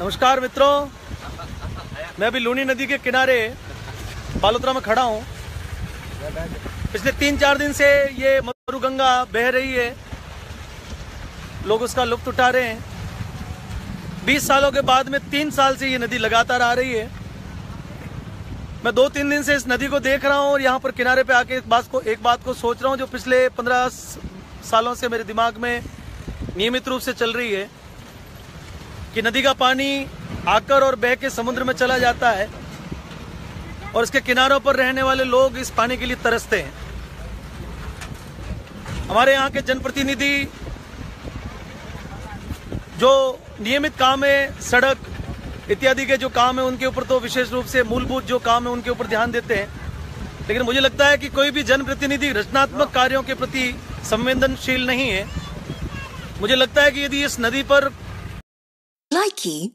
नमस्कार मित्रों। मैं अभी लूनी नदी के किनारे बालोतरा में खड़ा हूँ। पिछले तीन चार दिन से ये मरु गंगा बह रही है। लोग उसका लुप्त उठा रहे हैं। बीस सालों के बाद में तीन साल से ये नदी लगातार आ रही है। मैं दो तीन दिन से इस नदी को देख रहा हूँ और यहाँ पर किनारे पे आके एक बात को एक बात को सोच रहा हूँ जो पिछले पंद्रह सालों से मेरे दिमाग में नियमित रूप से चल रही है। कि नदी का पानी आकर और बह के समुद्र में चला जाता है और इसके किनारों पर रहने वाले लोग इस पानी के लिए तरसते हैं। हमारे यहाँ के जनप्रतिनिधि, जो नियमित काम है, सड़क इत्यादि के जो काम है, उनके ऊपर तो विशेष रूप से मूलभूत जो काम है, उनके ऊपर ध्यान देते हैं। लेकिन मुझे लगता है कि कोई भी जनप्रतिनिधि रचनात्मक कार्यों के प्रति संवेदनशील नहीं है। मुझे लगता है कि यदि इस नदी पर Likey